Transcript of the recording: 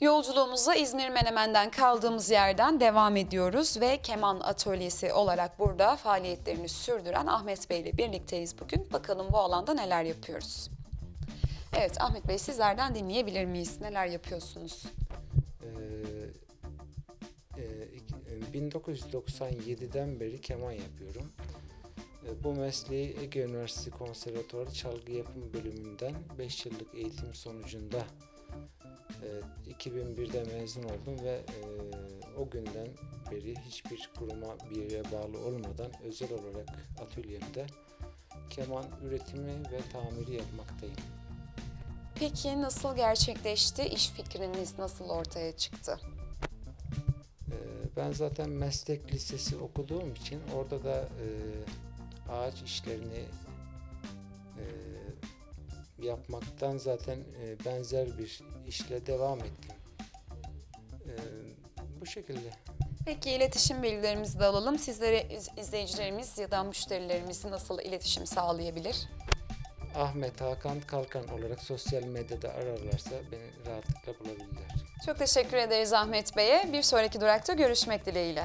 Yolculuğumuza İzmir Menemen'den kaldığımız yerden devam ediyoruz ve keman atölyesi olarak burada faaliyetlerini sürdüren Ahmet Bey ile birlikteyiz bugün. Bakalım bu alanda neler yapıyoruz. Evet Ahmet Bey sizlerden dinleyebilir miyiz? Neler yapıyorsunuz? Ee, e, ik- e, 1997'den beri keman yapıyorum. E, Bu mesleği Ege Üniversitesi Konservatuarı Çalgı Yapım Bölümünden 5 yıllık eğitim sonucunda e, 2001'de mezun oldum ve e, o günden beri hiçbir kuruma bir yere bağlı olmadan özel olarak atölyemde keman üretimi ve tamiri yapmaktayım. Peki nasıl gerçekleşti? İş fikriniz nasıl ortaya çıktı? Ee, Ben zaten meslek lisesi okuduğum için orada da e, ağaç işlerini e, yapmaktan zaten e, benzer bir işle devam ettim. E, bu şekilde. Peki iletişim bilgilerimizi de alalım. Sizlere iz- izleyicilerimiz ya da müşterilerimiz nasıl iletişim sağlayabilir? Ahmet Hakan Kalkan olarak sosyal medyada ararlarsa beni rahatlıkla bulabilirler. Çok teşekkür ederiz Ahmet Bey'e. Bir sonraki durakta görüşmek dileğiyle.